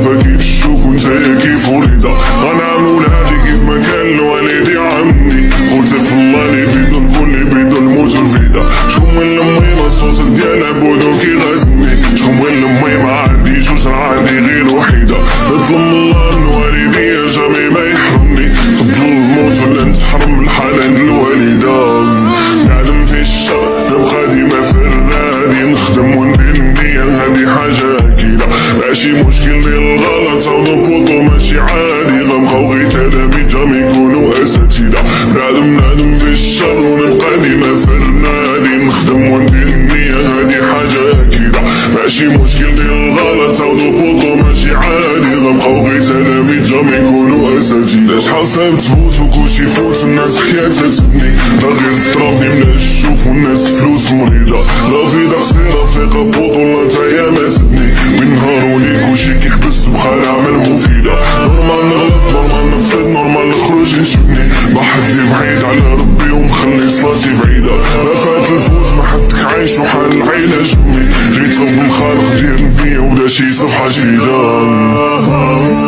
Vergib Schub und Energie vor Rinder. بالغلط نقطه ماشي عادي غم خوغي تدبي جام يكونوا اساتذة نادم نادم في الشر ونبقى ديما في النادي نخدم وندير النية هادي حاجة أكيدة ماشي مشكل ديال الغلط ونقوط ماشي عادي غم خوغي تدبي جام يكونوا اساتذة شحال صعب تفوت وكلشي فوت الناس حياتها تبني باغي تضربني من الشوف والناس فلوس مريضة لا في قصيرة في قبوط نشبني بحدي بعيد على ربي ومخلي صلاتي بعيدة فات الفوز ما حدك عايش وحال العيلة جبني جيت رب الخالق ديال النبي ولا شي صفحة جديدة.